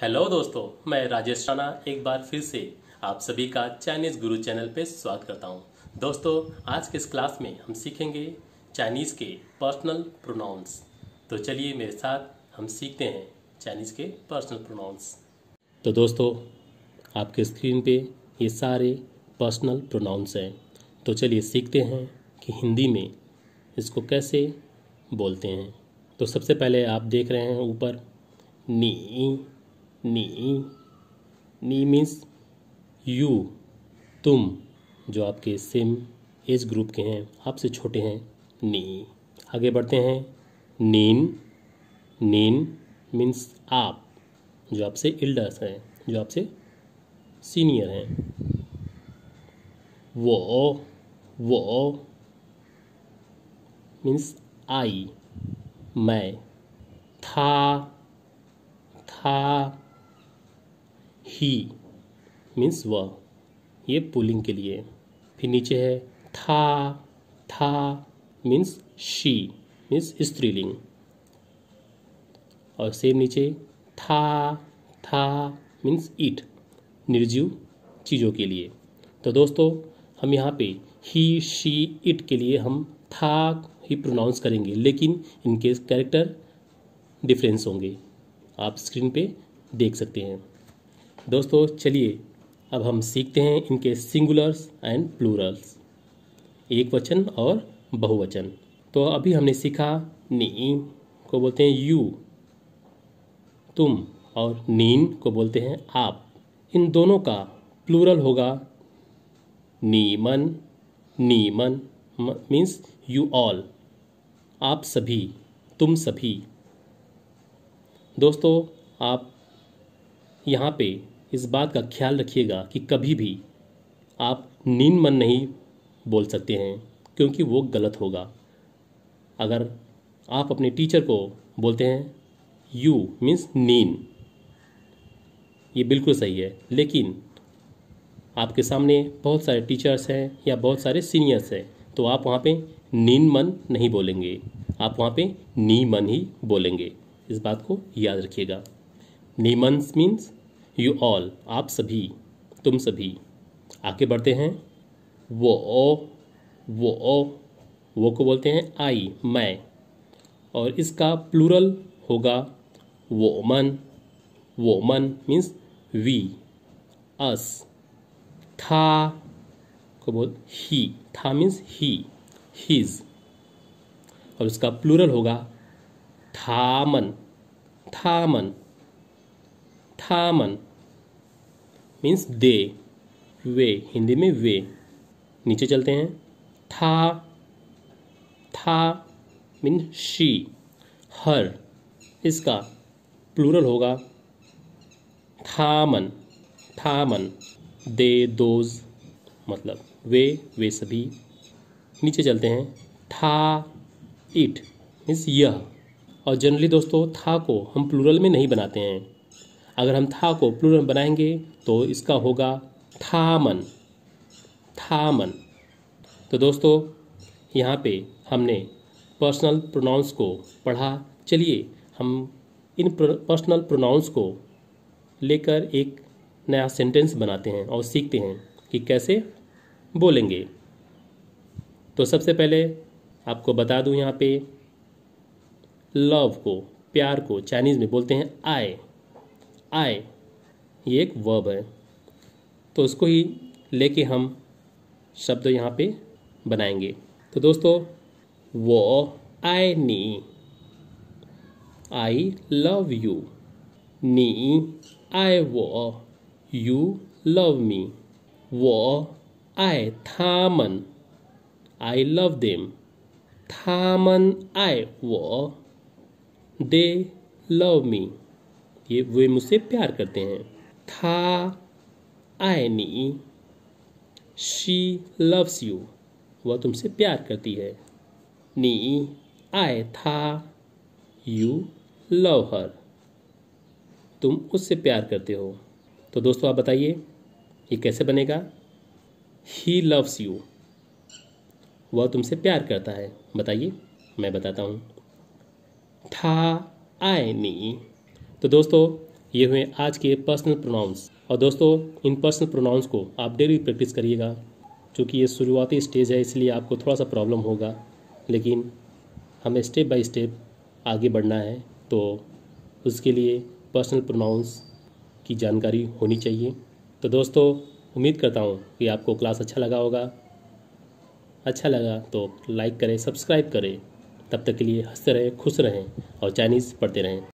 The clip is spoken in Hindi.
हेलो दोस्तों, मैं राजेश राणा एक बार फिर से आप सभी का चाइनीज़ गुरु चैनल पे स्वागत करता हूँ। दोस्तों, आज के इस क्लास में हम सीखेंगे चाइनीज़ के पर्सनल प्रोनाउंस तो चलिए मेरे साथ हम सीखते हैं चाइनीज़ के पर्सनल प्रोनाउंस तो दोस्तों, आपके स्क्रीन पे ये सारे पर्सनल प्रोनाउंस हैं। तो चलिए सीखते हैं कि हिंदी में इसको कैसे बोलते हैं। तो सबसे पहले आप देख रहे हैं ऊपर नी नी। नी मीन्स यू तुम, जो आपके सेम एज ग्रुप के हैं, आपसे छोटे हैं, नी। आगे बढ़ते हैं। नीन। नीन मीन्स आप, जो आपसे इल्डर्स हैं, जो आपसे सीनियर हैं। वो वो मीन्स आई मैं। था था ही मीन्स वह ये पुलिंग के लिए। फिर नीचे है था था मीन्स शी मीन्स स्त्रीलिंग। और सेम नीचे था था मीन्स ईट निर्जीव चीज़ों के लिए। तो दोस्तों, हम यहाँ पे ही शी इट के लिए हम था ही प्रोनाउंस करेंगे, लेकिन इनके कैरेक्टर डिफरेंस होंगे। आप स्क्रीन पे देख सकते हैं। दोस्तों, चलिए अब हम सीखते हैं इनके सिंगुलर्स एंड प्लूरल्स। एक वचन और बहुवचन। तो अभी हमने सीखा नी को बोलते हैं यू, तुम और नीन को बोलते हैं आप। इन दोनों का प्लूरल होगा नीमन नीमन मीन्स यू ऑल आप सभी, तुम सभी। दोस्तों, आप यहाँ पे इस बात का ख्याल रखिएगा कि कभी भी आप नीन मन नहीं बोल सकते हैं, क्योंकि वो गलत होगा। अगर आप अपने टीचर को बोलते हैं, यू मीन्स नीन ये बिल्कुल सही है, लेकिन आपके सामने बहुत सारे टीचर्स हैं या बहुत सारे सीनियर्स हैं तो आप वहाँ पे नीन मन नहीं बोलेंगे। आप वहाँ पे नी मन ही बोलेंगे। इस बात को याद रखिएगा। नीमन्स मीन्स यू ऑल आप सभी, तुम सभी। आगे बढ़ते हैं। वो ओ वो ओ, वो को बोलते हैं आई, मैं। और इसका प्लूरल होगा वो मन। वो मन मीन्स वी अस था को बोल ही था मीन्स ही हीज और इसका प्लूरल होगा थामन थामन थामन मीन्स दे वे, हिंदी में वे, नीचे चलते हैं, था था मीन शी हर इसका प्लूरल होगा, थामन थामन दे दोज मतलब वे वे सभी, नीचे चलते हैं, था इट मीन्स यह, और जनरली दोस्तों, था को हम प्लूरल में नहीं बनाते हैं। अगर हम था को प्लूरल बनाएँगे तो इसका होगा थामन। थामन। तो दोस्तों, यहाँ पे हमने पर्सनल प्रोनाउंस को पढ़ा। चलिए, हम इन पर्सनल प्रोनाउंस को लेकर एक नया सेंटेंस बनाते हैं और सीखते हैं कि कैसे बोलेंगे। तो सबसे पहले आपको बता दूँ यहाँ पे लव को, प्यार को चाइनीज़ में बोलते हैं आए आए, ये एक वर्ब है। तो उसको ही लेके हम शब्द यहाँ पे बनाएँगे। तो दोस्तों, वो आई नी। आई लव यू नी आई वो। यू लव मी वो आई थामन। आई लव देम थामन आई वो। दे लव मी ये, वे मुझसे प्यार करते हैं। था आई नी। शी लव्स यू वह तुमसे प्यार करती है। नी, आए था। यू लव हर तुम उससे प्यार करते हो। तो दोस्तों, आप बताइए, ये कैसे बनेगा? ही लव्स यू वह तुमसे प्यार करता है। बताइए, मैं बताता हूँ। था, आए नी। तो दोस्तों, ये हुए आज के पर्सनल प्रोनाउंस और दोस्तों, इन पर्सनल प्रोनाउंस को आप डेली प्रैक्टिस करिएगा, क्योंकि ये शुरुआती स्टेज है, इसलिए आपको थोड़ा सा प्रॉब्लम होगा। लेकिन हमें स्टेप बाय स्टेप आगे बढ़ना है तो उसके लिए पर्सनल प्रोनाउंस की जानकारी होनी चाहिए। तो दोस्तों, उम्मीद करता हूँ कि आपको क्लास अच्छा लगा होगा। अच्छा लगा तो लाइक करें सब्सक्राइब करें। तब तक के लिए हँसते रहें, खुश रहें और चाइनीज़ पढ़ते रहें।